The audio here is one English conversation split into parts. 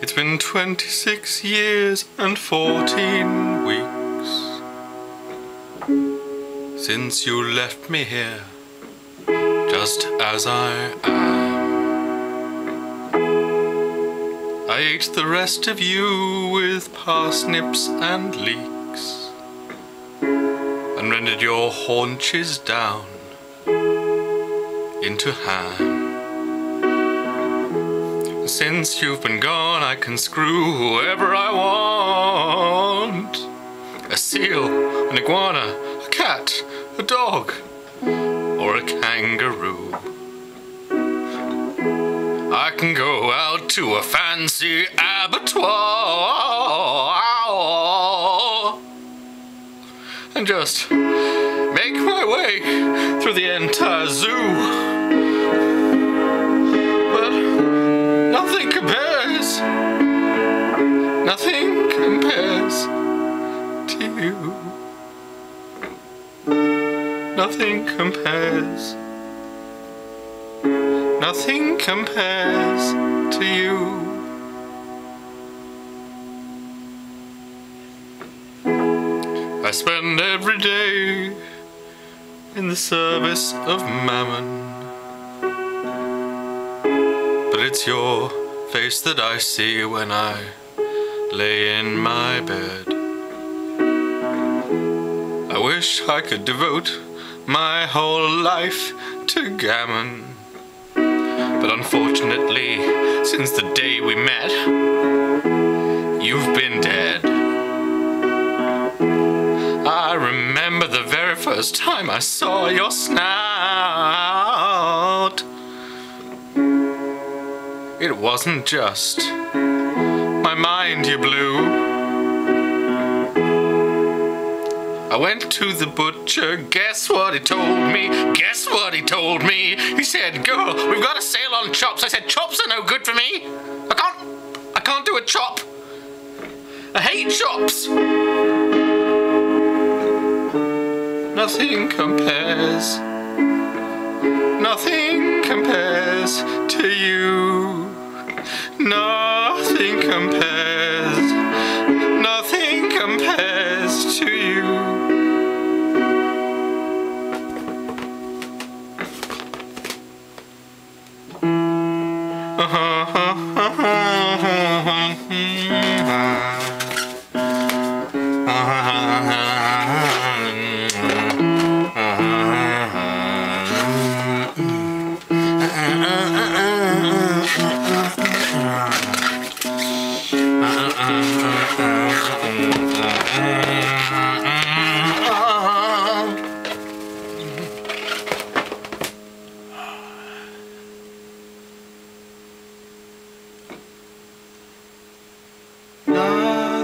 It's been 26 years and 14 weeks since you left me here, just as I am. I ate the rest of you with parsnips and leeks, and rendered your haunches down into ham. Since you've been gone, I can screw whoever I want. A seal, an iguana, a cat, a dog, or a kangaroo. I can go out to a fancy abattoir and just make my way through the entire zoo. You. Nothing compares. Nothing compares to you. I spend every day in the service of mammon. But it's your face that I see when I lay in my bed. I wish I could devote my whole life to gammon. But unfortunately, since the day we met, you've been dead. I remember the very first time I saw your snout. It wasn't just my mind you blew. I went to the butcher, guess what he told me? Guess what he told me? He said, girl, we've got a sale on chops. I said, chops are no good for me. I can't, I can't do a chop. I hate chops. Nothing compares. Nothing compares to you. Nothing compares. Nothing compares Uh-uh.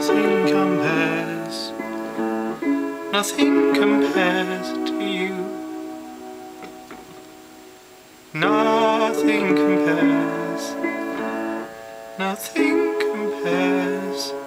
nothing compares, nothing compares to you. Nothing compares, nothing compares.